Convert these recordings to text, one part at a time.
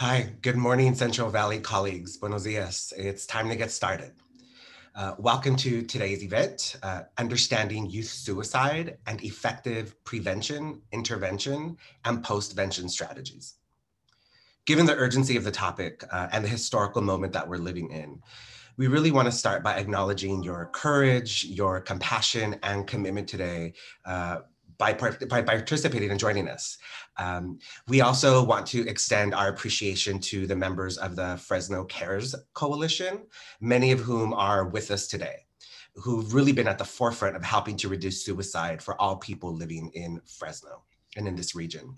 Hi, good morning, Central Valley colleagues. Buenos dias. It's time to get started. Uh, welcome to today's event, uh, Understanding Youth Suicide and Effective Prevention, Intervention, and Postvention Strategies. Given the urgency of the topic uh, and the historical moment that we're living in, we really want to start by acknowledging your courage, your compassion, and commitment today uh, by, by, participating and joining us. Um, we also want to extend our appreciation to the members of the Fresno Cares Coalition, many of whom are with us today, who've really been at the forefront of helping to reduce suicide for all people living in Fresno and in this region.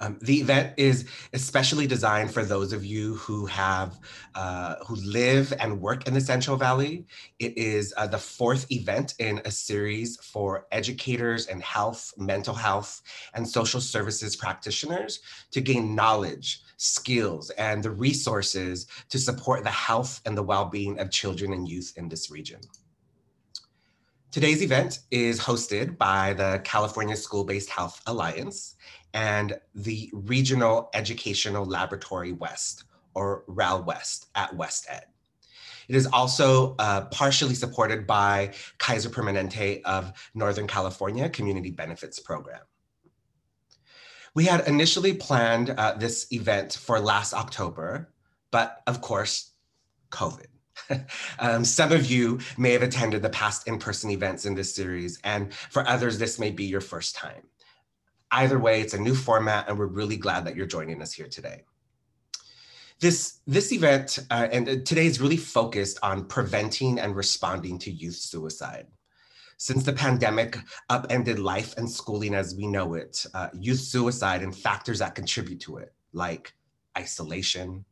Um, the event is especially designed for those of you who have, uh, who live and work in the Central Valley. It is uh, the fourth event in a series for educators and health, mental health, and social services practitioners to gain knowledge, skills, and the resources to support the health and the well-being of children and youth in this region. Today's event is hosted by the California School-Based Health Alliance and the Regional Educational Laboratory West, or REL West at West Ed. It is also uh, partially supported by Kaiser Permanente of Northern California Community Benefits Program. We had initially planned uh, this event for last October, but of course, COVID. um, some of you may have attended the past in-person events in this series, and for others, this may be your first time. Either way, it's a new format, and we're really glad that you're joining us here today. This, this event uh, and uh, today is really focused on preventing and responding to youth suicide. Since the pandemic upended life and schooling as we know it, uh, youth suicide and factors that contribute to it, like isolation,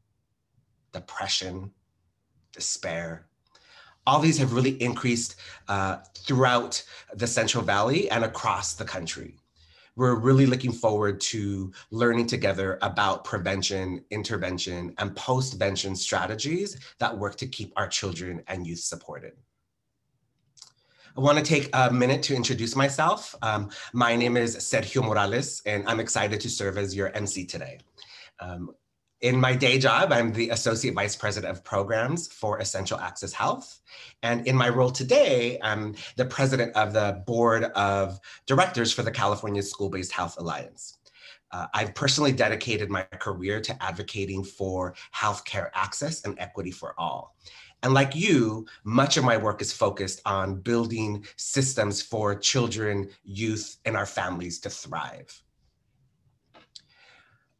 depression, despair. All these have really increased uh, throughout the Central Valley and across the country. We're really looking forward to learning together about prevention, intervention, and postvention strategies that work to keep our children and youth supported. I want to take a minute to introduce myself. Um, my name is Sergio Morales, and I'm excited to serve as your MC today. Um, in my day job, I'm the Associate Vice President of Programs for Essential Access Health. And in my role today, I'm the President of the Board of Directors for the California School-Based Health Alliance. Uh, I've personally dedicated my career to advocating for healthcare access and equity for all. And like you, much of my work is focused on building systems for children, youth, and our families to thrive.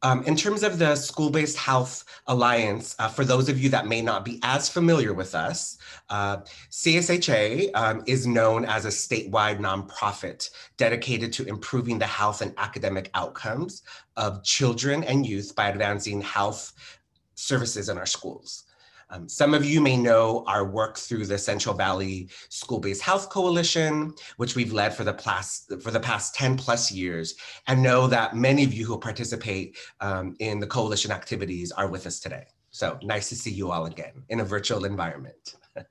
Um, in terms of the School-Based Health Alliance, uh, for those of you that may not be as familiar with us, uh, CSHA um, is known as a statewide nonprofit dedicated to improving the health and academic outcomes of children and youth by advancing health services in our schools. Um, some of you may know our work through the Central Valley School-Based Health Coalition, which we've led for the, past, for the past 10 plus years, and know that many of you who participate um, in the coalition activities are with us today. So nice to see you all again in a virtual environment.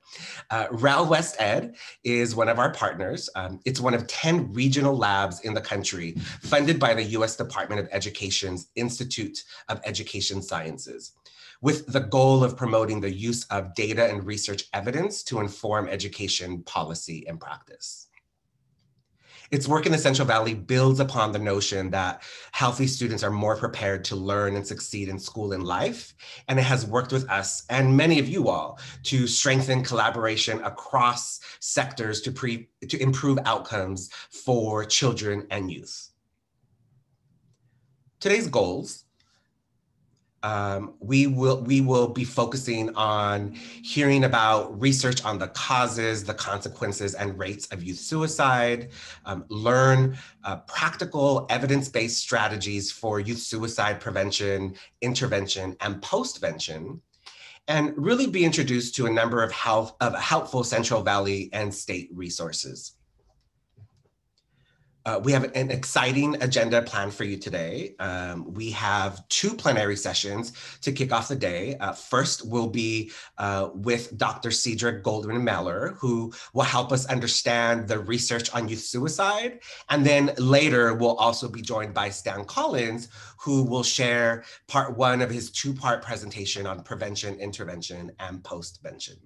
Uh, REL West Ed is one of our partners. Um, it's one of 10 regional labs in the country funded by the US Department of Education's Institute of Education Sciences with the goal of promoting the use of data and research evidence to inform education policy and practice. Its work in the Central Valley builds upon the notion that healthy students are more prepared to learn and succeed in school and life. And it has worked with us and many of you all to strengthen collaboration across sectors to, pre to improve outcomes for children and youth. Today's goals um, we will we will be focusing on hearing about research on the causes, the consequences, and rates of youth suicide. Um, learn uh, practical evidence-based strategies for youth suicide prevention, intervention, and postvention, and really be introduced to a number of health of helpful Central Valley and state resources. Uh, we have an exciting agenda planned for you today. Um, we have two plenary sessions to kick off the day. Uh, first will be uh, with Dr. Sidra Goldman-Mellor, who will help us understand the research on youth suicide. And then later, we'll also be joined by Stan Collins, who will share part one of his two part presentation on prevention, intervention, and postvention.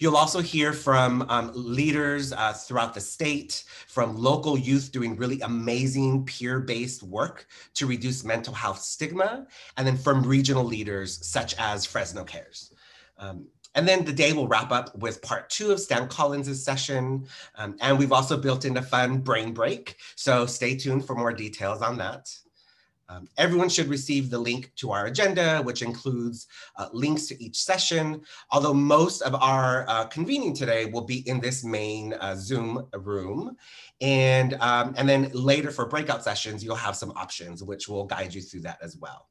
You'll also hear from um, leaders uh, throughout the state, from local youth doing really amazing peer-based work to reduce mental health stigma, and then from regional leaders such as Fresno Cares. Um, and then the day will wrap up with part two of Stan Collins' session. Um, and we've also built in a fun brain break. So stay tuned for more details on that. Um, everyone should receive the link to our agenda, which includes uh, links to each session, although most of our uh, convening today will be in this main uh, Zoom room. And, um, and then later for breakout sessions, you'll have some options, which will guide you through that as well.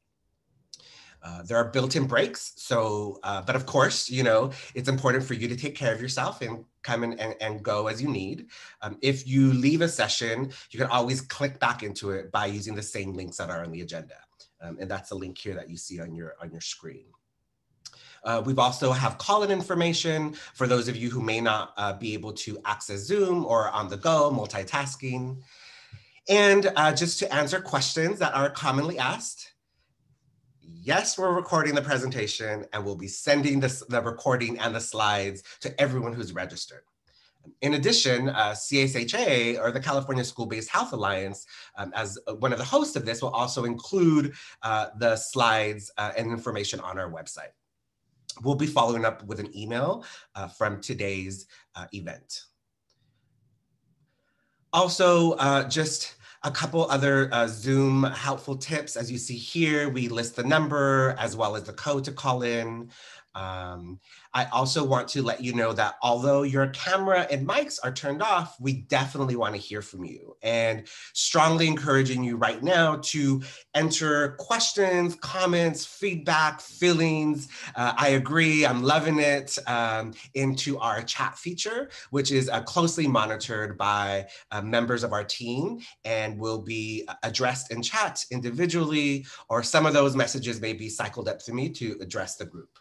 Uh, there are built-in breaks. So, uh, but of course, you know, it's important for you to take care of yourself and come in and, and go as you need. Um, if you leave a session, you can always click back into it by using the same links that are on the agenda. Um, and that's the link here that you see on your, on your screen. Uh, we've also have call-in information for those of you who may not uh, be able to access Zoom or on the go, multitasking. And uh, just to answer questions that are commonly asked, yes, we're recording the presentation and we'll be sending this, the recording and the slides to everyone who's registered. In addition, uh, CSHA, or the California School-Based Health Alliance, um, as one of the hosts of this, will also include uh, the slides uh, and information on our website. We'll be following up with an email uh, from today's uh, event. Also, uh, just a couple other uh, Zoom helpful tips. As you see here, we list the number as well as the code to call in. Um, I also want to let you know that although your camera and mics are turned off, we definitely want to hear from you and strongly encouraging you right now to enter questions, comments, feedback, feelings. Uh, I agree, I'm loving it um, into our chat feature, which is uh, closely monitored by uh, members of our team and will be addressed in chat individually, or some of those messages may be cycled up to me to address the group.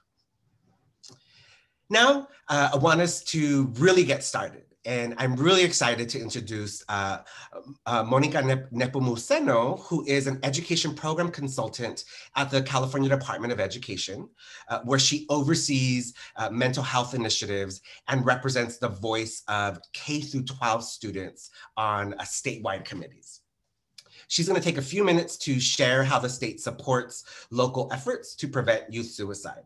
Now, uh, I want us to really get started. And I'm really excited to introduce uh, uh, Monica Nepomuceno, who is an education program consultant at the California Department of Education, uh, where she oversees uh, mental health initiatives and represents the voice of K through 12 students on uh, statewide committees. She's going to take a few minutes to share how the state supports local efforts to prevent youth suicide.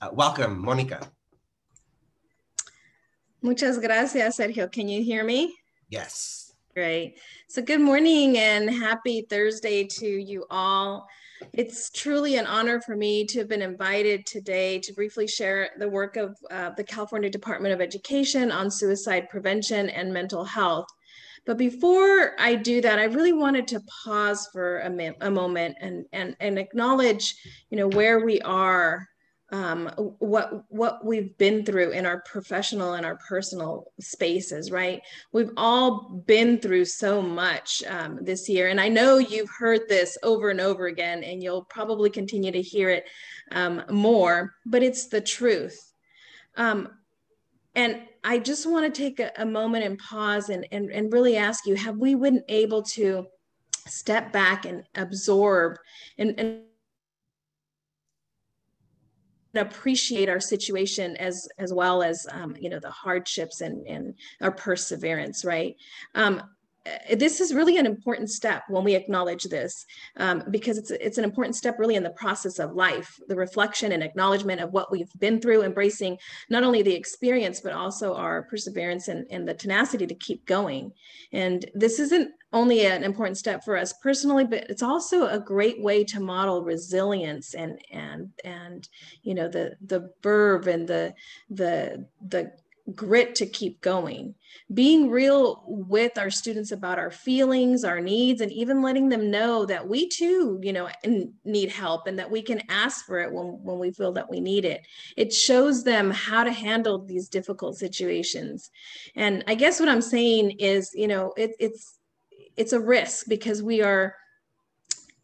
Uh, welcome, Monica. Muchas gracias, Sergio. Can you hear me? Yes. Great. So good morning and happy Thursday to you all. It's truly an honor for me to have been invited today to briefly share the work of uh, the California Department of Education on suicide prevention and mental health. But before I do that, I really wanted to pause for a, a moment and, and, and acknowledge, you know, where we are um, what what we've been through in our professional and our personal spaces right? We've all been through so much um, this year and i know you've heard this over and over again and you'll probably continue to hear it um, more but it's the truth. Um, and i just want to take a, a moment and pause and, and and really ask you have we been able to step back and absorb and, and appreciate our situation as as well as um, you know the hardships and and our perseverance right? Um, this is really an important step when we acknowledge this um, because it's it's an important step really in the process of life the reflection and acknowledgement of what we've been through embracing not only the experience but also our perseverance and, and the tenacity to keep going. And this isn't only an important step for us personally but it's also a great way to model resilience and and and you know the the verve and the the the grit to keep going. Being real with our students about our feelings our needs and even letting them know that we too you know need help and that we can ask for it when, when we feel that we need it. It shows them how to handle these difficult situations. And i guess what i'm saying is you know it, it's it's a risk because we are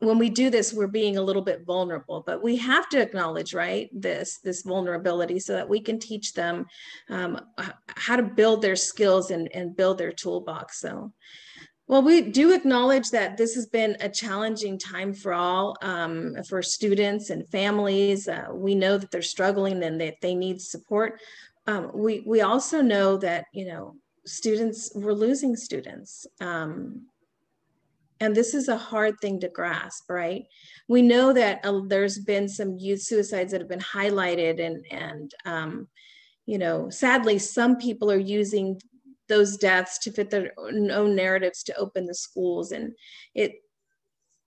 when we do this we're being a little bit vulnerable but we have to acknowledge right this this vulnerability so that we can teach them um, how to build their skills and, and build their toolbox. So well we do acknowledge that this has been a challenging time for all um, for students and families. Uh, we know that they're struggling and that they need support. Um, we we also know that you know students we're losing students. Um, and this is a hard thing to grasp right? We know that uh, there's been some youth suicides that have been highlighted and and um, you know sadly some people are using those deaths to fit their own narratives to open the schools. And it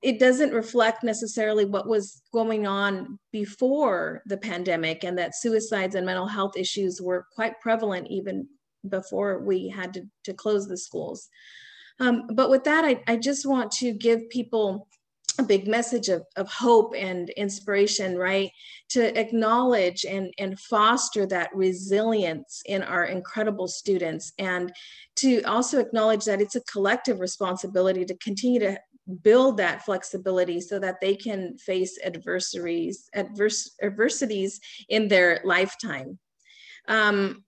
it doesn't reflect necessarily what was going on before the pandemic and that suicides and mental health issues were quite prevalent even before we had to, to close the schools um, but with that, I, I just want to give people a big message of, of hope and inspiration, right? To acknowledge and, and foster that resilience in our incredible students and to also acknowledge that it's a collective responsibility to continue to build that flexibility so that they can face adversaries, adverse, adversities in their lifetime. Um,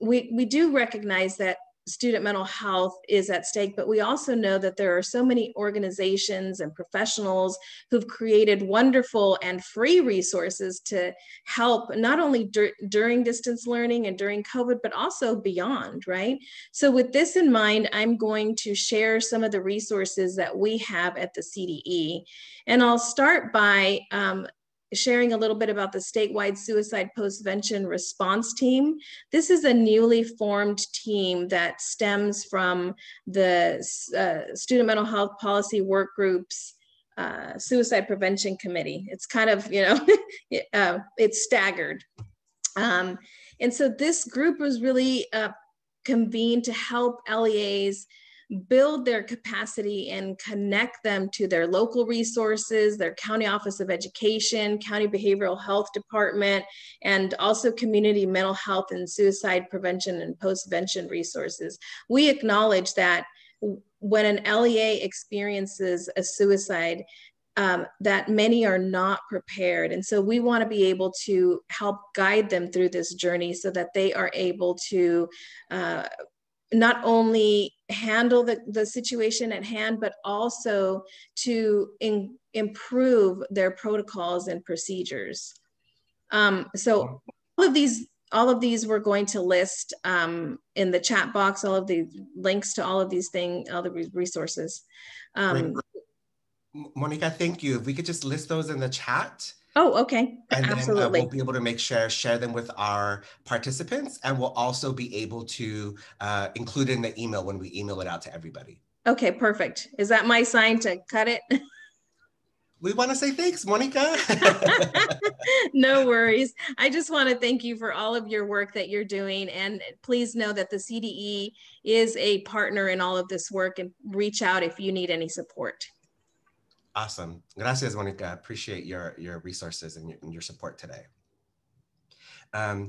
we, we do recognize that student mental health is at stake, but we also know that there are so many organizations and professionals who've created wonderful and free resources to help not only dur during distance learning and during COVID, but also beyond, right? So with this in mind, I'm going to share some of the resources that we have at the CDE. And I'll start by um, sharing a little bit about the statewide suicide postvention response team. This is a newly formed team that stems from the uh, Student Mental Health Policy Work Group's uh, Suicide Prevention Committee. It's kind of, you know, uh, it's staggered. Um, and so this group was really uh, convened to help LEAs build their capacity and connect them to their local resources, their county office of education, county behavioral health department, and also community mental health and suicide prevention and postvention resources. We acknowledge that when an LEA experiences a suicide, um, that many are not prepared. And so we want to be able to help guide them through this journey so that they are able to uh, not only handle the, the situation at hand, but also to in, improve their protocols and procedures. Um, so all of these all of these we're going to list um, in the chat box, all of the links to all of these things, all the resources. Um, Monica, thank you. If we could just list those in the chat. Oh, okay. And Absolutely. then uh, we'll be able to make sure, share them with our participants, and we'll also be able to uh, include in the email when we email it out to everybody. Okay, perfect. Is that my sign to cut it? we want to say thanks, Monica. no worries. I just want to thank you for all of your work that you're doing. And please know that the CDE is a partner in all of this work and reach out if you need any support. Awesome. Gracias, Monica. Appreciate your, your resources and your, and your support today. Um,